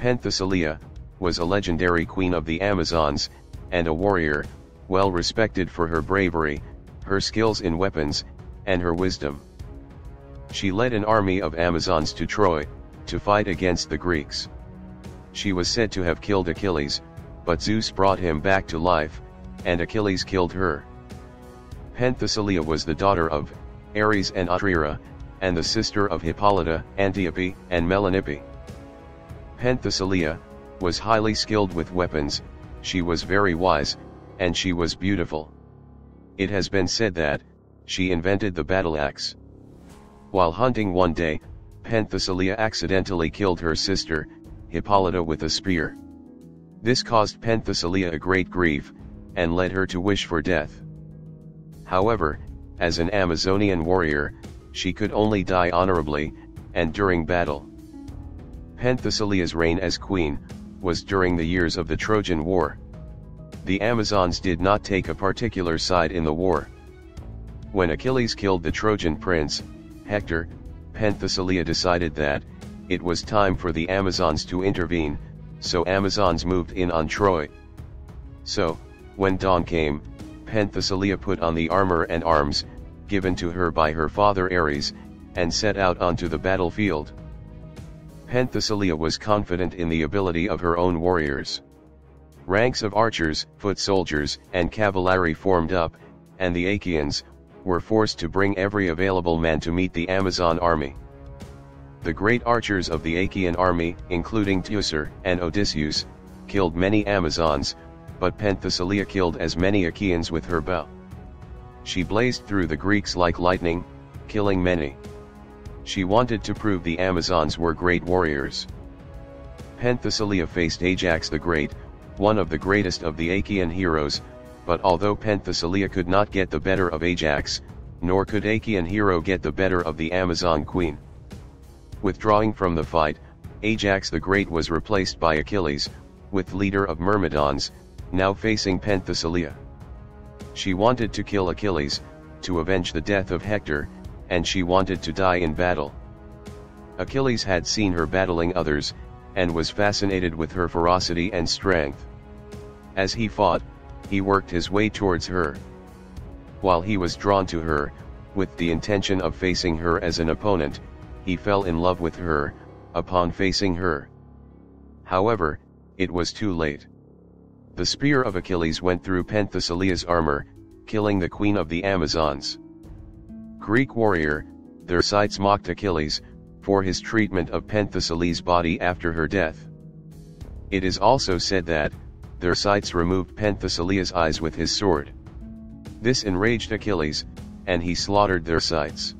Penthesilea, was a legendary queen of the Amazons, and a warrior, well respected for her bravery, her skills in weapons, and her wisdom. She led an army of Amazons to Troy, to fight against the Greeks. She was said to have killed Achilles, but Zeus brought him back to life, and Achilles killed her. Penthesilea was the daughter of Ares and Otrera, and the sister of Hippolyta, Antiope, and Melanippe. Penthesilea, was highly skilled with weapons, she was very wise, and she was beautiful. It has been said that, she invented the battle axe. While hunting one day, Penthesilea accidentally killed her sister, Hippolyta with a spear. This caused Penthesilea a great grief, and led her to wish for death. However, as an Amazonian warrior, she could only die honorably, and during battle. Penthesilea's reign as queen, was during the years of the Trojan War. The Amazons did not take a particular side in the war. When Achilles killed the Trojan prince, Hector, Penthesilea decided that, it was time for the Amazons to intervene, so Amazons moved in on Troy. So, when dawn came, Penthesilea put on the armor and arms, given to her by her father Ares, and set out onto the battlefield. Penthesilea was confident in the ability of her own warriors. Ranks of archers, foot soldiers, and cavalry formed up, and the Achaeans, were forced to bring every available man to meet the Amazon army. The great archers of the Achaean army, including Teucer and Odysseus, killed many Amazons, but Penthesilea killed as many Achaeans with her bow. She blazed through the Greeks like lightning, killing many. She wanted to prove the Amazons were great warriors. Penthesilea faced Ajax the Great, one of the greatest of the Achaean heroes, but although Penthesilea could not get the better of Ajax, nor could Achaean hero get the better of the Amazon queen. Withdrawing from the fight, Ajax the Great was replaced by Achilles, with leader of Myrmidons, now facing Penthesilea. She wanted to kill Achilles, to avenge the death of Hector, and she wanted to die in battle. Achilles had seen her battling others, and was fascinated with her ferocity and strength. As he fought, he worked his way towards her. While he was drawn to her, with the intention of facing her as an opponent, he fell in love with her, upon facing her. However, it was too late. The spear of Achilles went through Penthesilea's armor, killing the queen of the Amazons. Greek warrior, Thersites mocked Achilles, for his treatment of Penthesilea's body after her death. It is also said that, Thersites removed Penthesilea's eyes with his sword. This enraged Achilles, and he slaughtered Thersites.